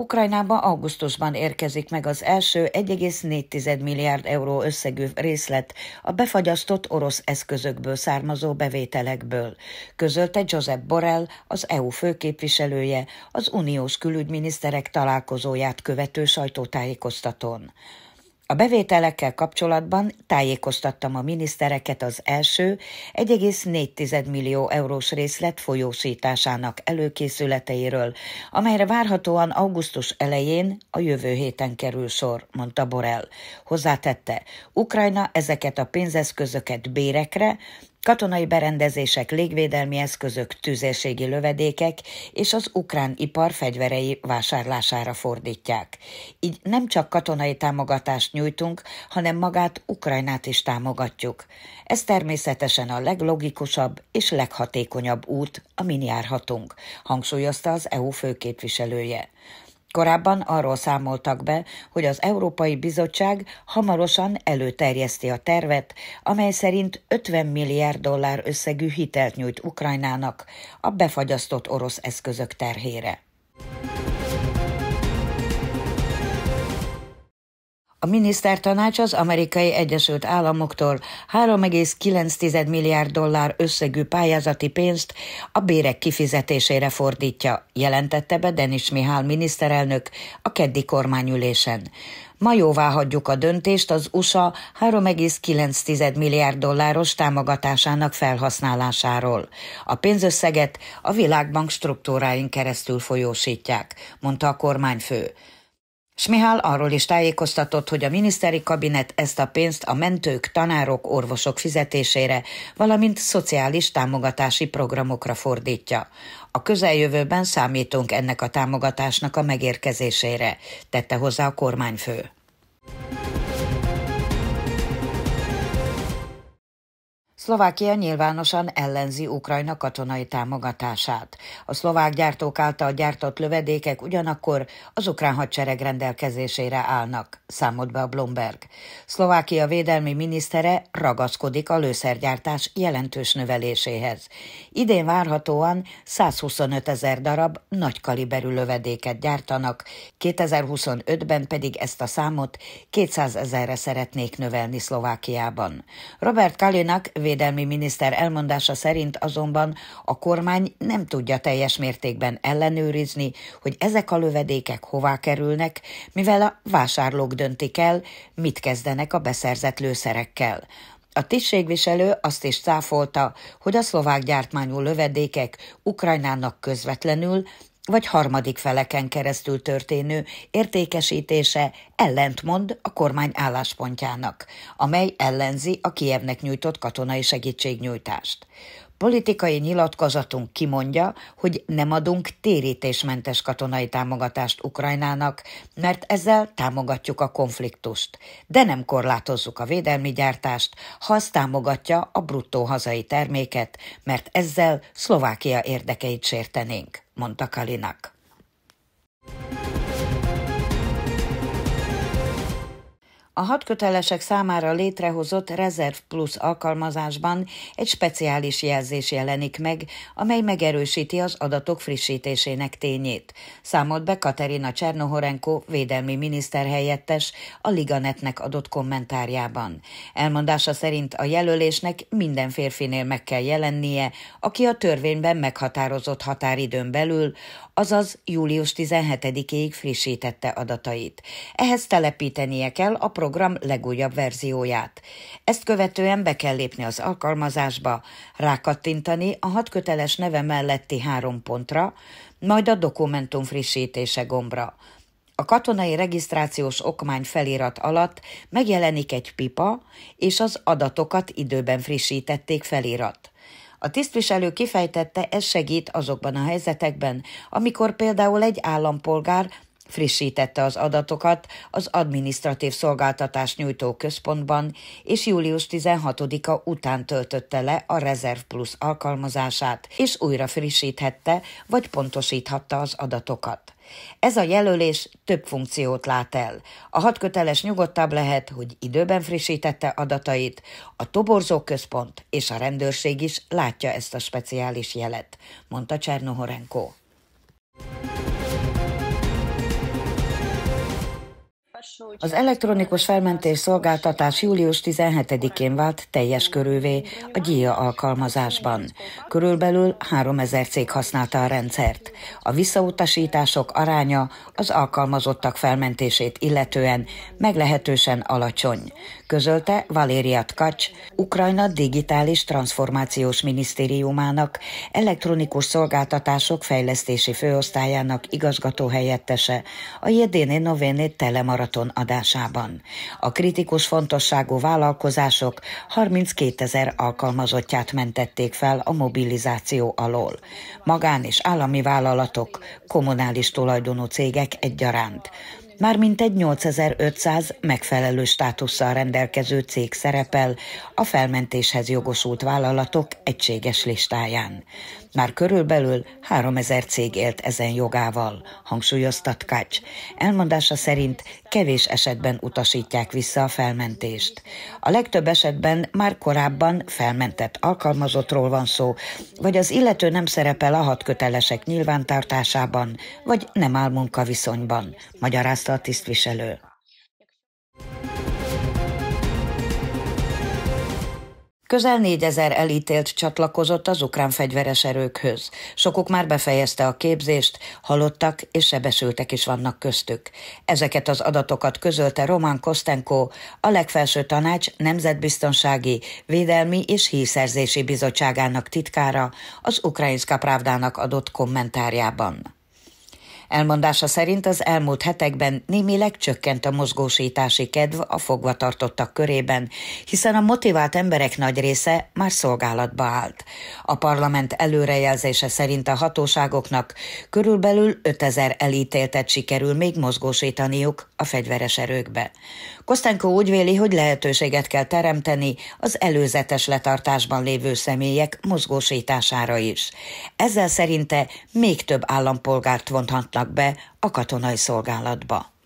Ukrajnába augusztusban érkezik meg az első 1,4 milliárd euró összegű részlet a befagyasztott orosz eszközökből származó bevételekből, közölte Josep Borrell, az EU főképviselője, az uniós külügyminiszterek találkozóját követő sajtótájékoztatón. A bevételekkel kapcsolatban tájékoztattam a minisztereket az első 1,4 millió eurós részlet folyósításának előkészületeiről, amelyre várhatóan augusztus elején a jövő héten kerül sor, mondta Borel. Hozzátette, Ukrajna ezeket a pénzeszközöket bérekre, katonai berendezések, légvédelmi eszközök, tüzérségi lövedékek és az ukrán ipar fegyverei vásárlására fordítják. Így nem csak katonai támogatást nyújtunk, hanem magát Ukrajnát is támogatjuk. Ez természetesen a leglogikusabb és leghatékonyabb út, amin járhatunk, hangsúlyozta az EU főképviselője. Korábban arról számoltak be, hogy az Európai Bizottság hamarosan előterjeszti a tervet, amely szerint 50 milliárd dollár összegű hitelt nyújt Ukrajnának a befagyasztott orosz eszközök terhére. A minisztertanács az amerikai Egyesült Államoktól 3,9 milliárd dollár összegű pályázati pénzt a bérek kifizetésére fordítja, jelentette be Denis Mihál miniszterelnök a keddi kormányülésen. Ma jóvá hagyjuk a döntést az USA 3,9 milliárd dolláros támogatásának felhasználásáról. A pénzösszeget a Világbank struktúráin keresztül folyósítják, mondta a kormányfő. Smihál arról is tájékoztatott, hogy a miniszteri kabinet ezt a pénzt a mentők, tanárok, orvosok fizetésére, valamint szociális támogatási programokra fordítja. A közeljövőben számítunk ennek a támogatásnak a megérkezésére, tette hozzá a kormányfő. Szlovákia nyilvánosan ellenzi Ukrajna katonai támogatását. A szlovák gyártók által gyártott lövedékek ugyanakkor az ukrán hadsereg rendelkezésére állnak, számolt be a Bloomberg. Szlovákia védelmi minisztere ragaszkodik a lőszergyártás jelentős növeléséhez. Idén várhatóan 125 ezer darab nagykaliberű lövedéket gyártanak, 2025-ben pedig ezt a számot 200 ezerre szeretnék növelni Szlovákiában. Robert Kalinak védelmi miniszter elmondása szerint azonban a kormány nem tudja teljes mértékben ellenőrizni, hogy ezek a lövedékek hová kerülnek, mivel a vásárlók döntik el, mit kezdenek a beszerzett lőszerekkel. A tisztségviselő azt is cáfolta, hogy a szlovák gyártmányú lövedékek Ukrajnának közvetlenül vagy harmadik feleken keresztül történő értékesítése ellentmond a kormány álláspontjának, amely ellenzi a Kievnek nyújtott katonai segítségnyújtást. Politikai nyilatkozatunk kimondja, hogy nem adunk térítésmentes katonai támogatást Ukrajnának, mert ezzel támogatjuk a konfliktust, de nem korlátozzuk a védelmi gyártást, ha az támogatja a bruttó hazai terméket, mert ezzel Szlovákia érdekeit sértenénk, mondta Kalinak. A hadkötelesek számára létrehozott Reserve Plus alkalmazásban egy speciális jelzés jelenik meg, amely megerősíti az adatok frissítésének tényét. Számolt be Katerina Csernohorenko védelmi miniszter helyettes a Liganetnek adott kommentárjában. Elmondása szerint a jelölésnek minden férfinél meg kell jelennie, aki a törvényben meghatározott határidőn belül, azaz július 17-ig frissítette adatait. Ehhez telepítenie kell a program legújabb verzióját. Ezt követően be kell lépni az alkalmazásba, rákattintani a hatköteles neve melletti három pontra, majd a dokumentum frissítése gombra. A katonai regisztrációs okmány felirat alatt megjelenik egy pipa, és az adatokat időben frissítették felirat. A tisztviselő kifejtette, ez segít azokban a helyzetekben, amikor például egy állampolgár frissítette az adatokat az adminisztratív szolgáltatás nyújtó központban, és július 16-a után töltötte le a Reserve Plus alkalmazását, és újra frissíthette vagy pontosíthatta az adatokat. Ez a jelölés több funkciót lát el. A hatköteles nyugodtabb lehet, hogy időben frissítette adatait, a toborzó központ és a rendőrség is látja ezt a speciális jelet, mondta Csernohorenko. Az elektronikus felmentés szolgáltatás július 17-én vált teljes körülvé a GIA alkalmazásban. Körülbelül 3000 cég használta a rendszert. A visszautasítások aránya az alkalmazottak felmentését illetően meglehetősen alacsony, közölte Valéria Tkacs, Ukrajna Digitális Transformációs Minisztériumának elektronikus szolgáltatások fejlesztési főosztályának igazgató helyettese a Jedéné Novéné telemaraton adásában. A kritikus fontosságú vállalkozások 32 ezer alkalmazottját mentették fel a mobilizáció alól. Magán és állami vállalatok, kommunális tulajdonú cégek egyaránt már mintegy 8500 megfelelő státusszal rendelkező cég szerepel a felmentéshez jogosult vállalatok egységes listáján. Már körülbelül 3000 cég élt ezen jogával, hangsúlyozta Tkács. Elmondása szerint kevés esetben utasítják vissza a felmentést. A legtöbb esetben már korábban felmentett alkalmazottról van szó, vagy az illető nem szerepel a hat kötelesek nyilvántartásában, vagy nem áll munkaviszonyban, magyarázta a tisztviselő. Közel négyezer elítélt csatlakozott az ukrán fegyveres erőkhöz. Sokuk már befejezte a képzést, halottak és sebesültek is vannak köztük. Ezeket az adatokat közölte Roman Kostenko, a legfelső tanács Nemzetbiztonsági, Védelmi és Hírszerzési Bizottságának titkára az Ukrajinska Pravdának adott kommentárjában. Elmondása szerint az elmúlt hetekben némileg csökkent a mozgósítási kedv a fogvatartottak körében, hiszen a motivált emberek nagy része már szolgálatba állt. A parlament előrejelzése szerint a hatóságoknak körülbelül 5000 elítéltet sikerül még mozgósítaniuk a fegyveres erőkbe. Kosztenko úgy véli, hogy lehetőséget kell teremteni az előzetes letartásban lévő személyek mozgósítására is. Ezzel szerinte még több állampolgárt vonhatnak be a katonai szolgálatba.